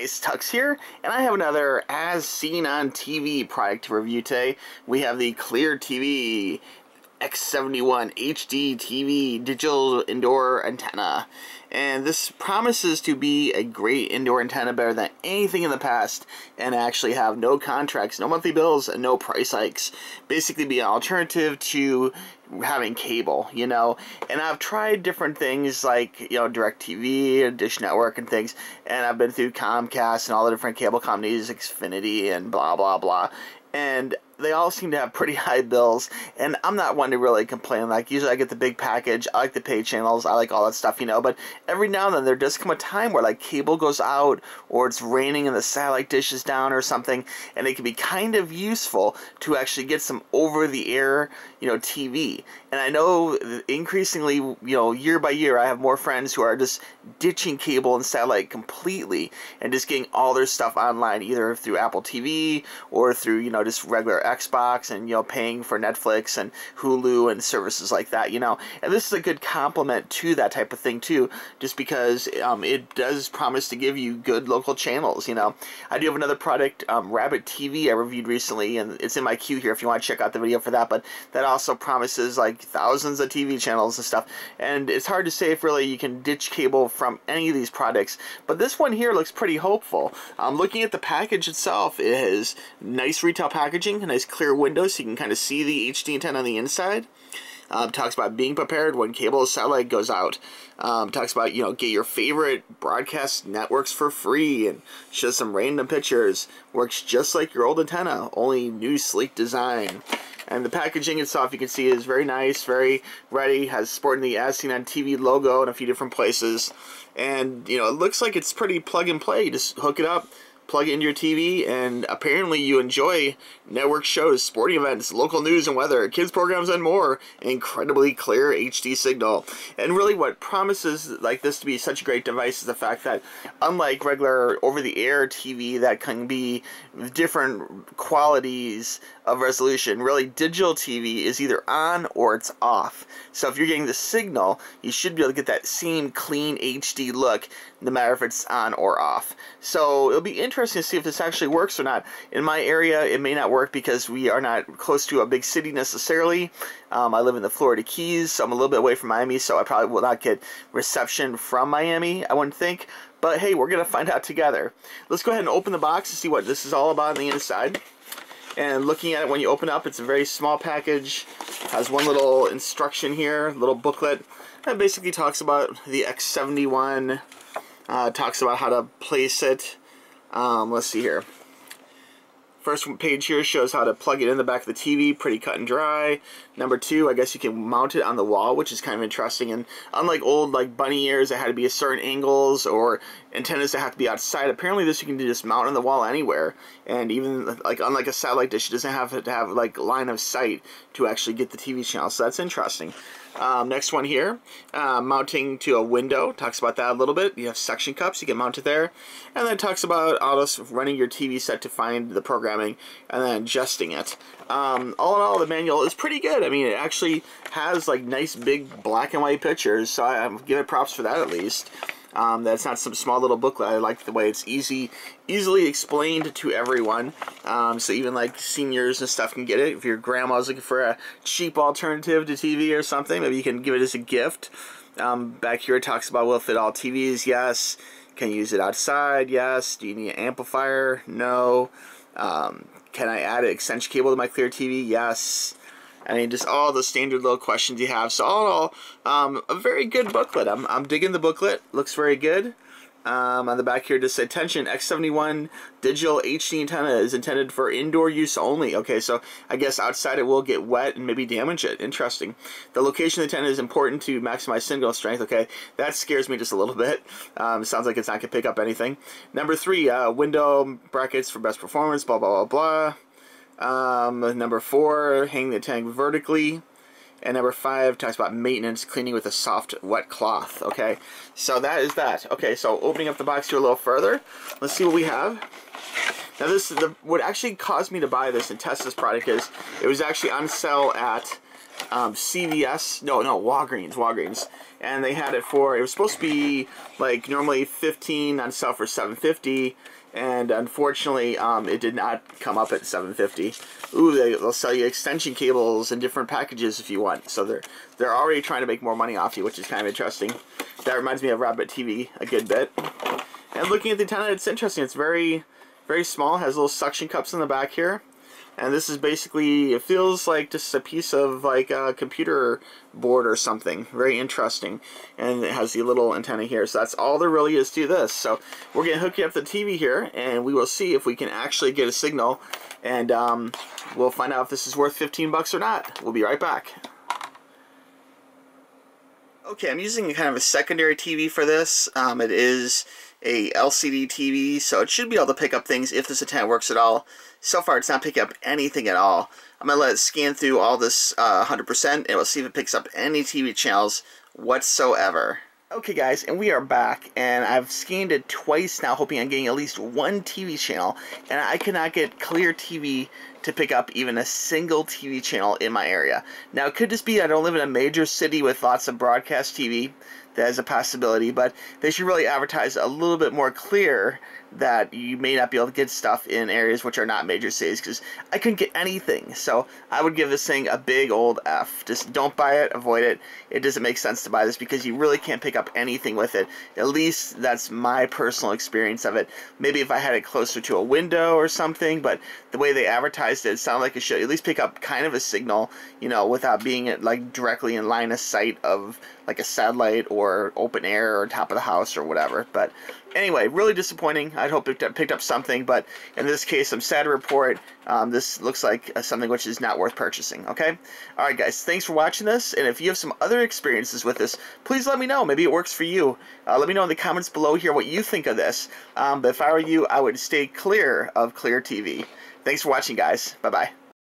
Ice Tux here, and I have another As Seen on TV product to review today. We have the Clear TV X71 HD TV digital indoor antenna. And this promises to be a great indoor antenna, better than anything in the past, and actually have no contracts, no monthly bills, and no price hikes. Basically, be an alternative to having cable, you know. And I've tried different things like, you know, DirecTV, and Dish Network, and things, and I've been through Comcast and all the different cable companies, Xfinity, and blah, blah, blah. And they all seem to have pretty high bills, and I'm not one to really complain. Like, usually I get the big package, I like the pay channels, I like all that stuff, you know, but every now and then there does come a time where, like, cable goes out, or it's raining and the satellite dish is down or something, and it can be kind of useful to actually get some over-the-air, you know, TV. And I know increasingly, you know, year by year, I have more friends who are just ditching cable and satellite completely, and just getting all their stuff online, either through Apple TV, or through, you know, just regular Xbox and you know paying for Netflix and Hulu and services like that, you know. And this is a good complement to that type of thing too, just because um, it does promise to give you good local channels, you know. I do have another product, um, Rabbit TV, I reviewed recently, and it's in my queue here if you want to check out the video for that. But that also promises like thousands of TV channels and stuff. And it's hard to say if really you can ditch cable from any of these products. But this one here looks pretty hopeful. Um, looking at the package itself, it has nice retail packaging, nice clear window so you can kind of see the HD antenna on the inside. Um, talks about being prepared when cable satellite goes out. Um, talks about, you know, get your favorite broadcast networks for free and shows some random pictures. Works just like your old antenna, only new sleek design. And the packaging itself, you can see, is very nice, very ready. Has sporting the As Seen on TV logo in a few different places. And, you know, it looks like it's pretty plug and play. Just hook it up, plug it into your TV, and apparently you enjoy network shows, sporting events, local news and weather, kids programs, and more. Incredibly clear HD signal. And really, what promises like this to be such a great device is the fact that, unlike regular over-the-air TV that can be different qualities of resolution, really digital TV is either on or it's off. So if you're getting the signal, you should be able to get that same clean HD look, no matter if it's on or off. So it'll be interesting to see if this actually works or not. In my area, it may not work because we are not close to a big city necessarily. Um, I live in the Florida Keys, so I'm a little bit away from Miami, so I probably will not get reception from Miami, I wouldn't think. But hey, we're going to find out together. Let's go ahead and open the box to see what this is all about on the inside. And looking at it when you open up, it's a very small package. Has one little instruction here, little booklet. That basically talks about the X71. Uh, talks about how to place it. Um, let's see here. First page here shows how to plug it in the back of the TV, pretty cut and dry. Number two, I guess you can mount it on the wall, which is kind of interesting. And unlike old like bunny ears that had to be at certain angles or antennas that have to be outside, apparently this you can just mount on the wall anywhere. And even like unlike a satellite dish, it doesn't have to have like line of sight to actually get the TV channel. So that's interesting. Um, next one here, uh, mounting to a window, talks about that a little bit. You have suction cups, you can mount it there. And then it talks about auto running your TV set to find the programming and then adjusting it. Um, all in all, the manual is pretty good. I mean, it actually has like nice big black and white pictures, so I, I give it props for that at least. Um, that's not some small little booklet. I like the way it's easy, easily explained to everyone. Um, so even like seniors and stuff can get it. If your grandma's looking for a cheap alternative to TV or something, maybe you can give it as a gift. Um, back here it talks about will fit all TVs. Yes. Can you use it outside? Yes. Do you need an amplifier? No. Um, can I add an extension cable to my Clear TV? Yes. I mean, just all the standard little questions you have. So all in all, um, a very good booklet. I'm, I'm digging the booklet. Looks very good. Um, on the back here, just say attention, X71 digital HD antenna is intended for indoor use only. Okay, so I guess outside it will get wet and maybe damage it. Interesting. The location of the antenna is important to maximize signal strength. Okay, that scares me just a little bit. Um, sounds like it's not going to pick up anything. Number three, uh, window brackets for best performance, blah, blah, blah, blah. Um, number four, hang the tank vertically. And number five talks about maintenance, cleaning with a soft, wet cloth. Okay, so that is that. Okay, so opening up the box here a little further, let's see what we have. Now this is the what actually caused me to buy this and test this product is it was actually on sale at um, CVS. No, no, Walgreens. Walgreens. And they had it for, it was supposed to be like normally 15 on sale for 750 and unfortunately um, it did not come up at 750 ooh they, will sell you extension cables and different packages if you want. So they're they're already trying to make more money off you which is kind of interesting. That reminds me of rabbit tv a good bit. And looking at the antenna it's interesting. It's very very small. Has little suction cups in the back here and this is basically it feels like just a piece of like a computer board or something. Very interesting. And it has the little antenna here. So that's all there really is to this. So we're gonna hook you up the TV here and we will see if we can actually get a signal. And um, we'll find out if this is worth 15 bucks or not. We'll be right back. Okay I'm using kind of a secondary TV for this. Um, it is a LCD TV, so it should be able to pick up things if this antenna works at all. So far, it's not picking up anything at all. I'm going to let it scan through all this 100%, uh, and we'll see if it picks up any TV channels whatsoever. Okay guys, and we are back, and I've scanned it twice now, hoping I'm getting at least one TV channel, and I cannot get clear TV to pick up even a single TV channel in my area. Now, it could just be I don't live in a major city with lots of broadcast TV, that is a possibility, but they should really advertise a little bit more clear that you may not be able to get stuff in areas which are not major cities because I couldn't get anything. So I would give this thing a big old F. Just don't buy it, avoid it. It doesn't make sense to buy this because you really can't pick up anything with it. At least that's my personal experience of it. Maybe if I had it closer to a window or something, but the way they advertised it, it sounded like it should at least pick up kind of a signal, you know, without being like directly in line of sight of like a satellite or open air or top of the house or whatever. But anyway, really disappointing. I'd hope it picked up something, but in this case, I'm sad to report um, this looks like uh, something which is not worth purchasing. Okay? Alright, guys, thanks for watching this, and if you have some other experiences with this, please let me know. Maybe it works for you. Uh, let me know in the comments below here what you think of this. Um, but if I were you, I would stay clear of Clear TV. Thanks for watching, guys. Bye bye.